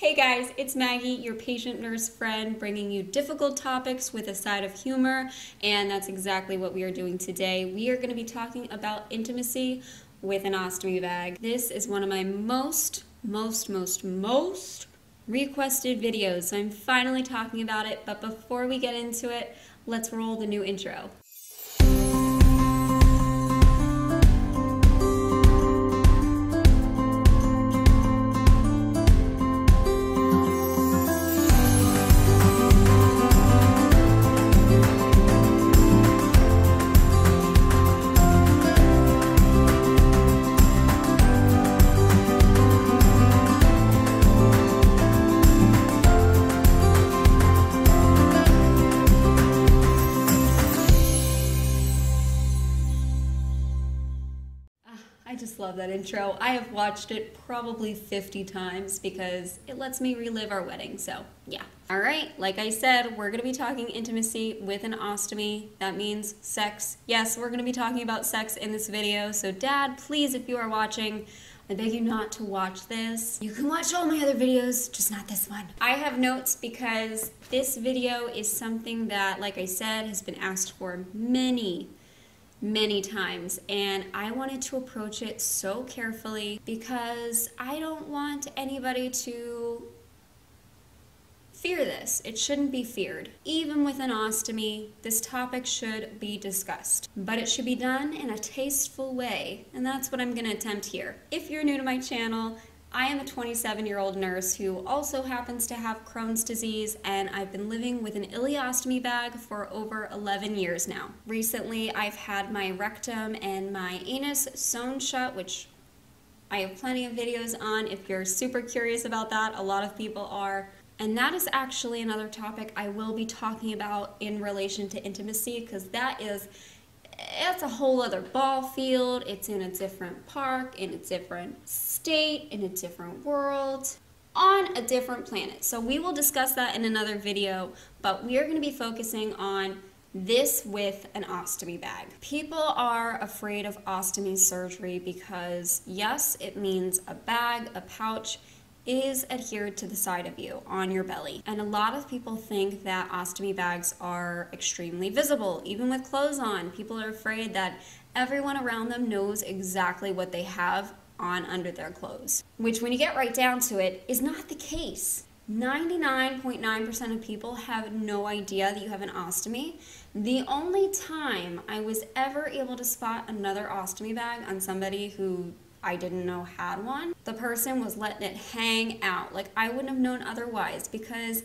Hey guys, it's Maggie, your patient nurse friend, bringing you difficult topics with a side of humor, and that's exactly what we are doing today. We are going to be talking about intimacy with an ostomy bag. This is one of my most, most, most, most requested videos, so I'm finally talking about it, but before we get into it, let's roll the new intro. Love that intro. I have watched it probably 50 times because it lets me relive our wedding. So, yeah. All right, like I said, we're going to be talking intimacy with an ostomy. That means sex. Yes, we're going to be talking about sex in this video. So, Dad, please, if you are watching, I beg you not to watch this. You can watch all my other videos, just not this one. I have notes because this video is something that, like I said, has been asked for many many times and I wanted to approach it so carefully because I don't want anybody to fear this. It shouldn't be feared. Even with an ostomy, this topic should be discussed, but it should be done in a tasteful way, and that's what I'm going to attempt here. If you're new to my channel, I am a 27 year old nurse who also happens to have Crohn's disease, and I've been living with an ileostomy bag for over 11 years now. Recently, I've had my rectum and my anus sewn shut, which I have plenty of videos on if you're super curious about that. A lot of people are. And that is actually another topic I will be talking about in relation to intimacy because that is it's a whole other ball field. It's in a different park, in a different state, in a different world, on a different planet. So we will discuss that in another video, but we are going to be focusing on this with an ostomy bag. People are afraid of ostomy surgery because yes, it means a bag, a pouch, is adhered to the side of you on your belly. And a lot of people think that ostomy bags are extremely visible, even with clothes on. People are afraid that everyone around them knows exactly what they have on under their clothes, which, when you get right down to it, is not the case. 99.9% of people have no idea that you have an ostomy. The only time I was ever able to spot another ostomy bag on somebody who I didn't know had one. The person was letting it hang out. Like I wouldn't have known otherwise because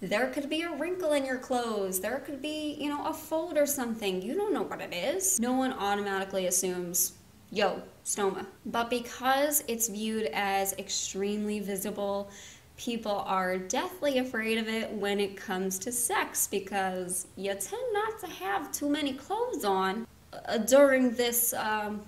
there could be a wrinkle in your clothes. There could be, you know, a fold or something. You don't know what it is. No one automatically assumes, yo, stoma. But because it's viewed as extremely visible, people are deathly afraid of it when it comes to sex because you tend not to have too many clothes on uh, during this um,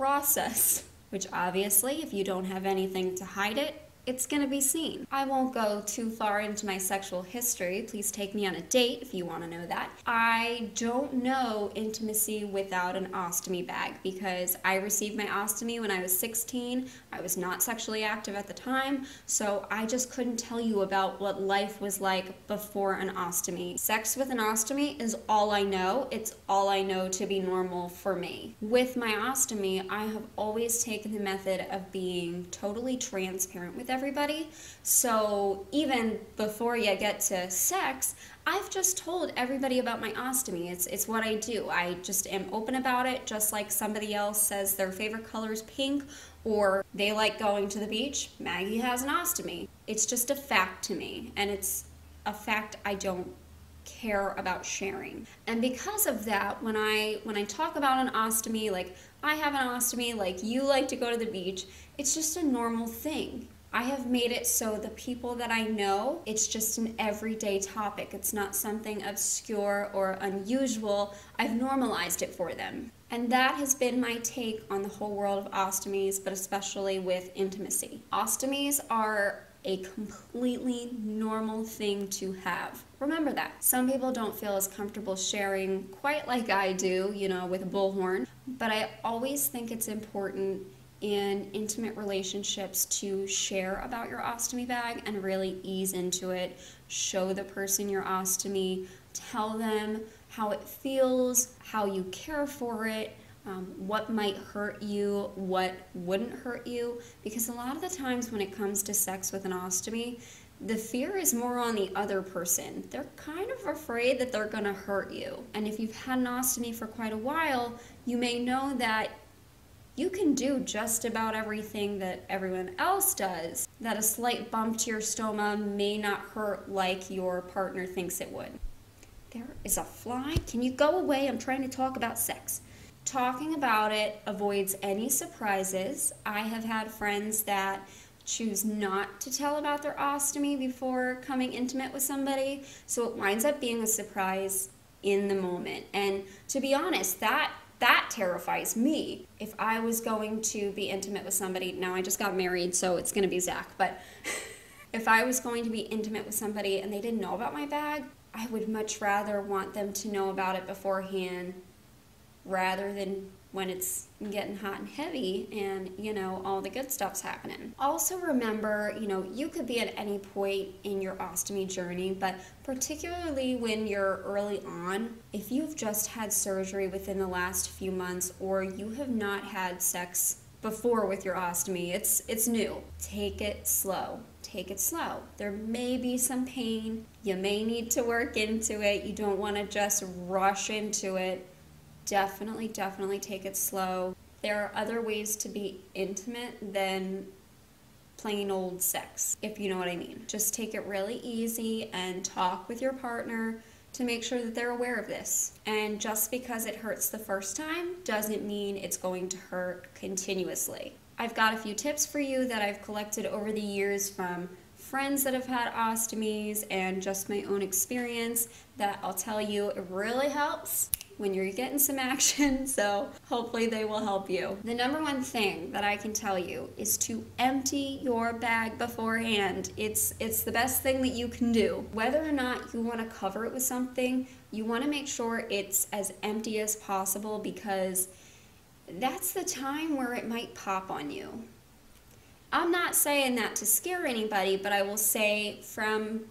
process, which obviously, if you don't have anything to hide it, it's going to be seen. I won't go too far into my sexual history. Please take me on a date if you want to know that. I don't know intimacy without an ostomy bag because I received my ostomy when I was 16. I was not sexually active at the time, so I just couldn't tell you about what life was like before an ostomy. Sex with an ostomy is all I know. It's all I know to be normal for me. With my ostomy, I have always taken the method of being totally transparent with everybody. So even before you get to sex, I've just told everybody about my ostomy. It's it's what I do. I just am open about it, just like somebody else says their favorite color is pink or they like going to the beach. Maggie has an ostomy. It's just a fact to me, and it's a fact I don't care about sharing. And because of that, when I when I talk about an ostomy, like I have an ostomy, like you like to go to the beach, it's just a normal thing. I have made it so the people that I know, it's just an everyday topic. It's not something obscure or unusual. I've normalized it for them. And that has been my take on the whole world of ostomies, but especially with intimacy. Ostomies are a completely normal thing to have. Remember that. Some people don't feel as comfortable sharing quite like I do, you know, with a bullhorn, but I always think it's important in intimate relationships to share about your ostomy bag and really ease into it. Show the person your ostomy, tell them how it feels, how you care for it, um, what might hurt you, what wouldn't hurt you. Because a lot of the times when it comes to sex with an ostomy, the fear is more on the other person. They're kind of afraid that they're going to hurt you. And if you've had an ostomy for quite a while, you may know that you can do just about everything that everyone else does. That a slight bump to your stoma may not hurt like your partner thinks it would. There is a fly. Can you go away? I'm trying to talk about sex. Talking about it avoids any surprises. I have had friends that choose not to tell about their ostomy before coming intimate with somebody, so it winds up being a surprise in the moment. And to be honest, that that terrifies me. If I was going to be intimate with somebody, now I just got married, so it's going to be Zach, but if I was going to be intimate with somebody and they didn't know about my bag, I would much rather want them to know about it beforehand rather than when it's getting hot and heavy and you know all the good stuff's happening. Also remember, you know, you could be at any point in your ostomy journey, but particularly when you're early on, if you've just had surgery within the last few months or you have not had sex before with your ostomy, it's it's new. Take it slow. Take it slow. There may be some pain. You may need to work into it. You don't want to just rush into it definitely, definitely take it slow. There are other ways to be intimate than plain old sex, if you know what I mean. Just take it really easy and talk with your partner to make sure that they're aware of this. And just because it hurts the first time doesn't mean it's going to hurt continuously. I've got a few tips for you that I've collected over the years from friends that have had ostomies and just my own experience that I'll tell you it really helps when you're getting some action, so hopefully they will help you. The number one thing that I can tell you is to empty your bag beforehand. It's it's the best thing that you can do. Whether or not you want to cover it with something, you want to make sure it's as empty as possible because that's the time where it might pop on you. I'm not saying that to scare anybody, but I will say from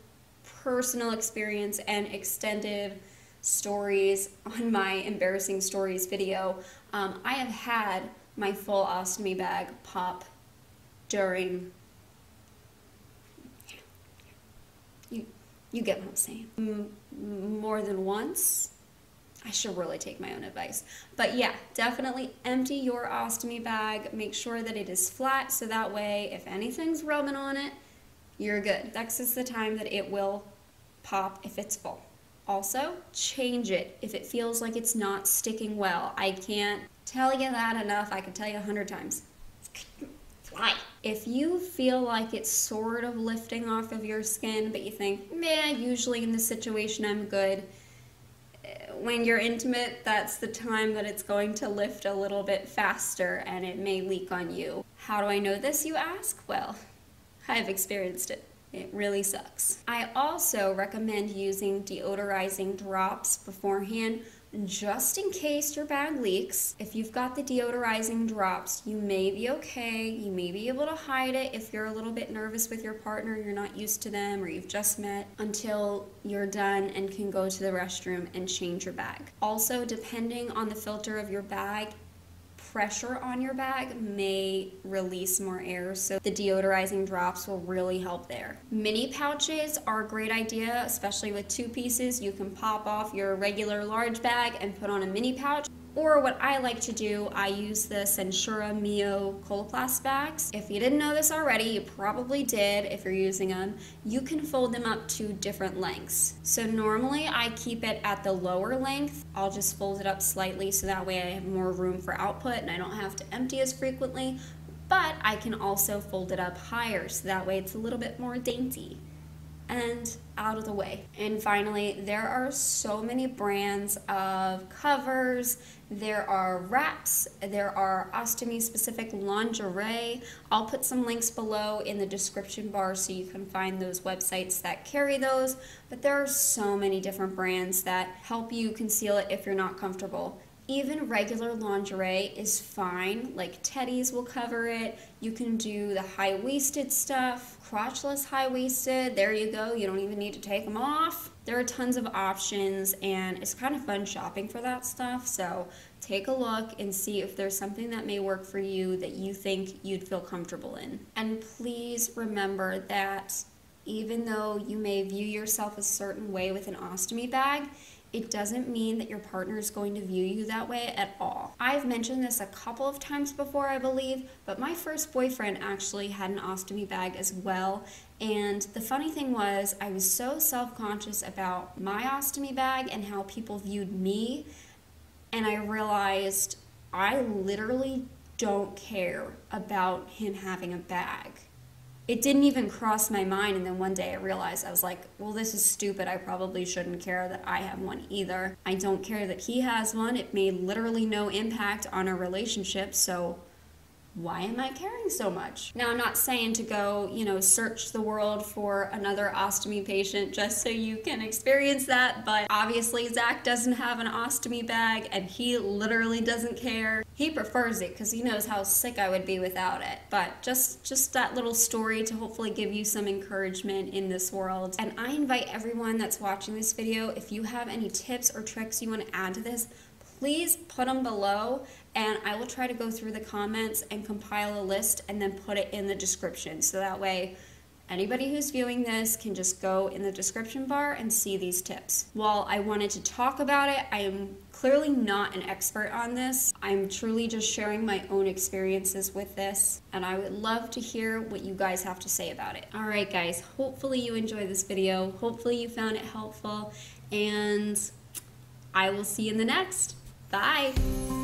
personal experience and extended stories on my embarrassing stories video, um, I have had my full ostomy bag pop during. You, you get what I'm saying. more than once. I should really take my own advice. But yeah, definitely empty your ostomy bag. Make sure that it is flat so that way if anything's rubbing on it, you're good. That's just the time that it will pop if it's full. Also, change it if it feels like it's not sticking well. I can't tell you that enough. I can tell you a hundred times. Fly. If you feel like it's sort of lifting off of your skin, but you think, man, usually in this situation I'm good, eh, when you're intimate, that's the time that it's going to lift a little bit faster and it may leak on you. How do I know this, you ask? Well, I've experienced it. It really sucks. I also recommend using deodorizing drops beforehand just in case your bag leaks. If you've got the deodorizing drops, you may be okay. You may be able to hide it if you're a little bit nervous with your partner, you're not used to them, or you've just met until you're done and can go to the restroom and change your bag. Also, depending on the filter of your bag, pressure on your bag may release more air, so the deodorizing drops will really help there. Mini pouches are a great idea, especially with two pieces. You can pop off your regular large bag and put on a mini pouch. Or what I like to do, I use the Sensura Mio Coloplast bags. If you didn't know this already, you probably did if you're using them. You can fold them up to different lengths. So normally I keep it at the lower length. I'll just fold it up slightly so that way I have more room for output and I don't have to empty as frequently. But I can also fold it up higher so that way it's a little bit more dainty and out of the way. And finally, there are so many brands of covers, there are wraps, there are ostomy specific lingerie. I'll put some links below in the description bar so you can find those websites that carry those. But there are so many different brands that help you conceal it if you're not comfortable. Even regular lingerie is fine, like teddies will cover it. You can do the high waisted stuff, crotchless high waisted. There you go, you don't even need to take them off. There are tons of options, and it's kind of fun shopping for that stuff. So take a look and see if there's something that may work for you that you think you'd feel comfortable in. And please remember that even though you may view yourself a certain way with an ostomy bag, it doesn't mean that your partner is going to view you that way at all. I've mentioned this a couple of times before, I believe, but my first boyfriend actually had an ostomy bag as well. And the funny thing was, I was so self conscious about my ostomy bag and how people viewed me. And I realized I literally don't care about him having a bag it didn't even cross my mind. And then one day I realized I was like, well, this is stupid. I probably shouldn't care that I have one either. I don't care that he has one. It made literally no impact on our relationship. So why am I caring so much? Now, I'm not saying to go, you know, search the world for another ostomy patient just so you can experience that, but obviously, Zach doesn't have an ostomy bag and he literally doesn't care. He prefers it because he knows how sick I would be without it. But just, just that little story to hopefully give you some encouragement in this world. And I invite everyone that's watching this video, if you have any tips or tricks you want to add to this, please put them below and I will try to go through the comments and compile a list and then put it in the description so that way anybody who's viewing this can just go in the description bar and see these tips. While I wanted to talk about it, I am clearly not an expert on this. I'm truly just sharing my own experiences with this and I would love to hear what you guys have to say about it. All right guys, hopefully you enjoyed this video. Hopefully you found it helpful and I will see you in the next. Bye.